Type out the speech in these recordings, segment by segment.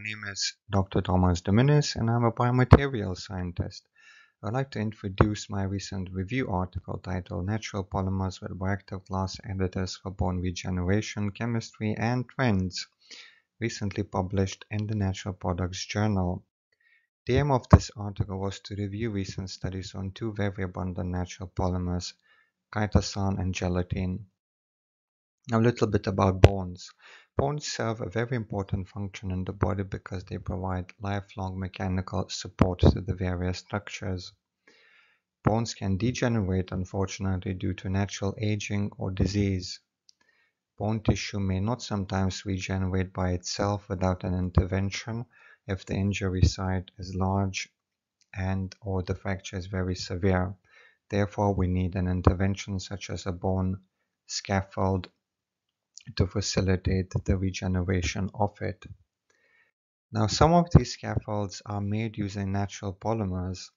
name is Dr. Tomas Duminis and I'm a biomaterial scientist. I'd like to introduce my recent review article titled Natural Polymers with Bioactive Glass Additives for Bone Regeneration, Chemistry and Trends, recently published in the Natural Products Journal. The aim of this article was to review recent studies on two very abundant natural polymers, chitosan and gelatin. Now a little bit about bones. Bones serve a very important function in the body because they provide lifelong mechanical support to the various structures. Bones can degenerate unfortunately due to natural aging or disease. Bone tissue may not sometimes regenerate by itself without an intervention if the injury site is large and or the fracture is very severe. Therefore, we need an intervention such as a bone scaffold to facilitate the regeneration of it. Now, some of these scaffolds are made using natural polymers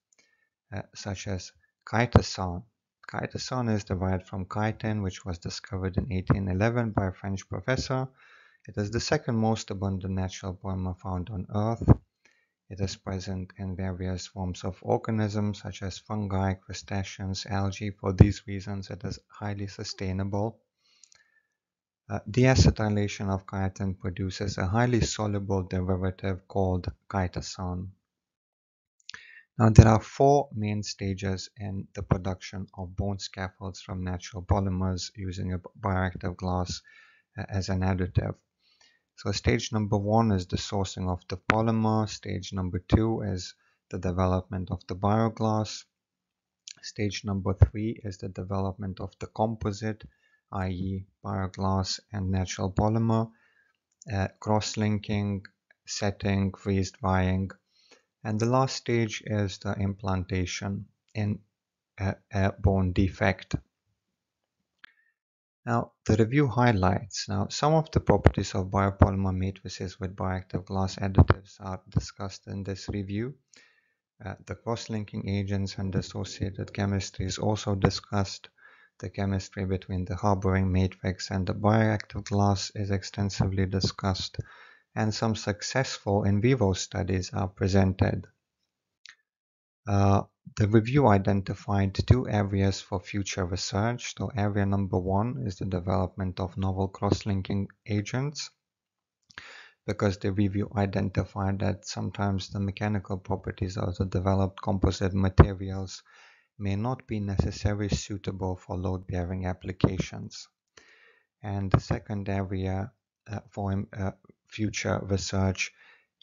uh, such as chitosan. Chitosan is derived from chitin, which was discovered in 1811 by a French professor. It is the second most abundant natural polymer found on Earth. It is present in various forms of organisms such as fungi, crustaceans, algae. For these reasons, it is highly sustainable. Uh, deacetylation of chitin produces a highly soluble derivative called chitosan. Now there are four main stages in the production of bone scaffolds from natural polymers using a bioactive glass uh, as an additive. So stage number one is the sourcing of the polymer. Stage number two is the development of the bioglass. Stage number three is the development of the composite i.e. bioglass and natural polymer, uh, cross-linking, setting, freeze drying, and the last stage is the implantation in a, a bone defect. Now, the review highlights. Now, some of the properties of biopolymer matrices with bioactive glass additives are discussed in this review. Uh, the cross-linking agents and associated chemistry is also discussed. The chemistry between the harboring matrix and the bioactive glass is extensively discussed, and some successful in vivo studies are presented. Uh, the review identified two areas for future research. So area number one is the development of novel cross-linking agents because the review identified that sometimes the mechanical properties of the developed composite materials may not be necessarily suitable for load-bearing applications. And the second area uh, for uh, future research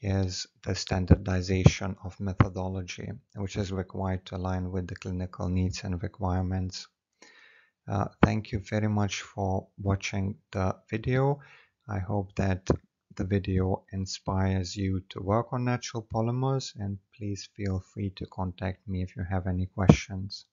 is the standardization of methodology, which is required to align with the clinical needs and requirements. Uh, thank you very much for watching the video. I hope that the video inspires you to work on natural polymers and please feel free to contact me if you have any questions.